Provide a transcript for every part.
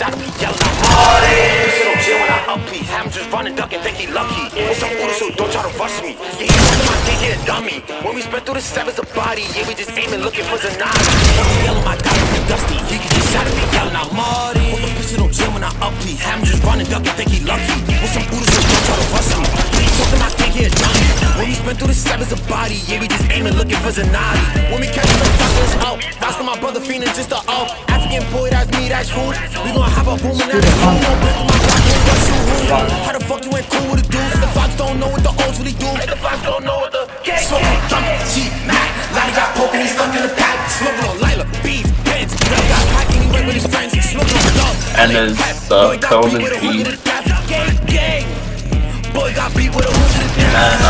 shot me yelling out Marty. Shit don't chill when I up please. I'm just running, ducking, think he lucky. With some orders, so don't try to rush me. Yeah, he told my dick, he a dummy. When we spent through the sevens of body, yeah, we just aiming, looking for Zanati. Yelling my guy, I'm dusty. He can get shot at me yelling out Marty. With the pistol don't chill when I up please. I'm just running, ducking, think he lucky. With some orders, so don't try to rush me. Yeah, he told my dick, he a dummy. When we spent through the sevens of body, yeah, we just aiming, looking for Zanati. When we catch some fuckers out, for my brother fiending just a off. African boy, that's me, that's who. We gon' have a boom and that's who. No break my block, ain't rush you who. How the fuck you ain't cool with the dudes? The Fox don't know what the O's really do. The Fox don't know what the gang Smoking, jumping, G, Mac. Lottie got poking, he's stuck in the pack. Smoking on Lila, beef, Benz. Ray got packing, he went with his friends. Smoking on dog. And there's uh, Cone and P. Boy got beat with a hook to the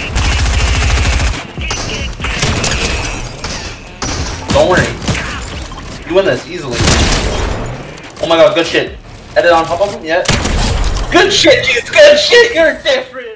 Don't worry. You win this easily. Oh my god, good shit. Edit on top of him? Yeah. Good shit, dude. Good shit. You're different.